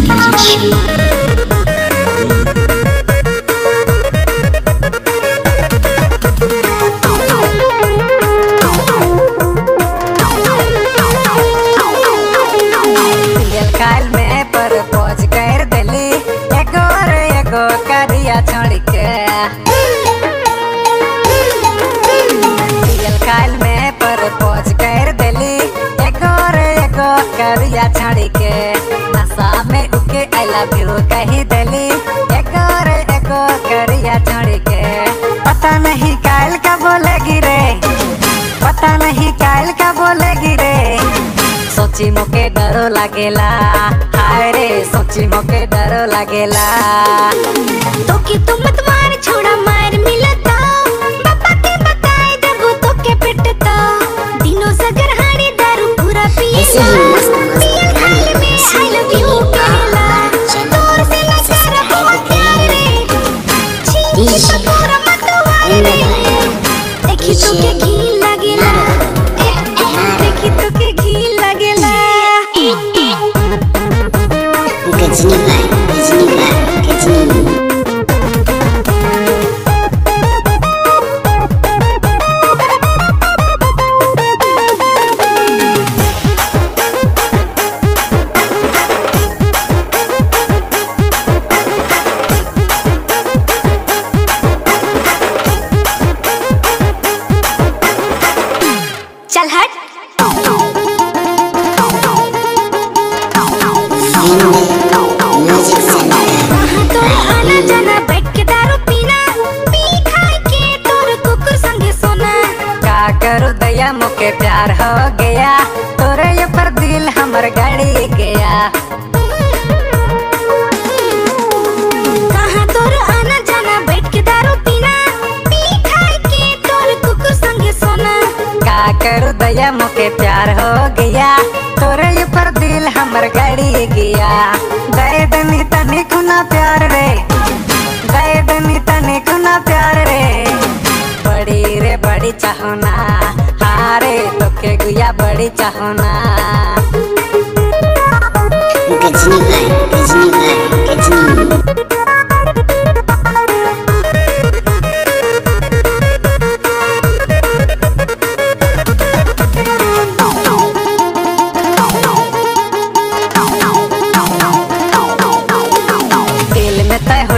Music मोके डरो लागेला. हाय रे सोची मोके डरो लागेला. तो कि तुम मत मार छोड़ा मार मिलता. पापा के बताए देबो तो के पिटता. दिनों सगर हाड़ी दारू पूरा पिएला पियल खाल में आई लव यू कहला तोर से न बहुत प्यार. रे छी पूरा मत वारे देखी तो के करू दया मुके प्यार हो गया। तोरे पर दिल हमर गड़ी गया। दिल हमर गड़ी गया। गए दनी तने खुना प्यार रे। गए दनी तने खुना प्यार रे। बड़ी रे, बड़ी चाहना। हारे तो तोके गुया बड़ी चाहना। गजनी भाई गजनी भाई गजनी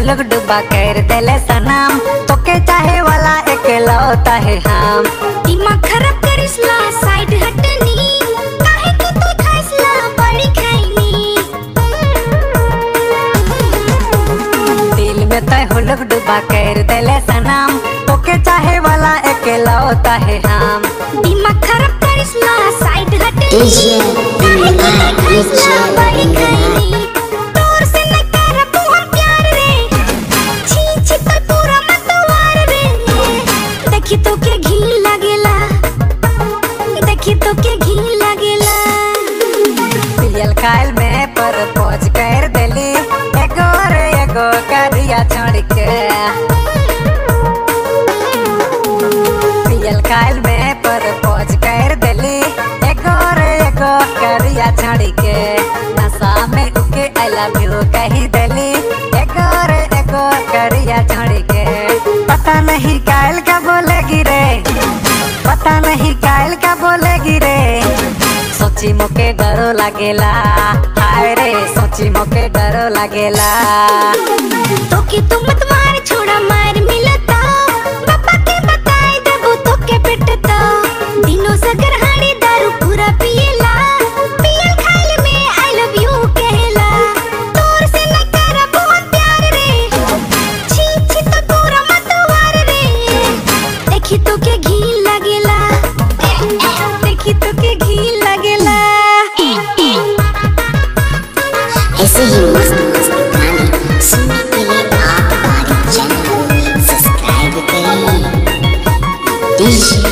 लोग डूबा कर देले सनम। तोके चाहे वाला एक लौता है हम। दिमाग खराब करिसला साइड हटनी। काहे के तू खाइसला बड़ी खाइनी दिल में तय हो लोग डूबा कर देले सनम। तोके चाहे वाला एक लौता है हम। दिमाग खराब करिसला साइड हटनी। काहे के तू खाइसला बड़ी खाइनी नशा में आई लव यू कही करिया छोड़ के पता नहीं का बोलेगी रे पता नहीं का बोलेगी रे सोची मोके डरो लागेला हाय रे सोची मोके डरो लागेला तो कि तुम मत मार is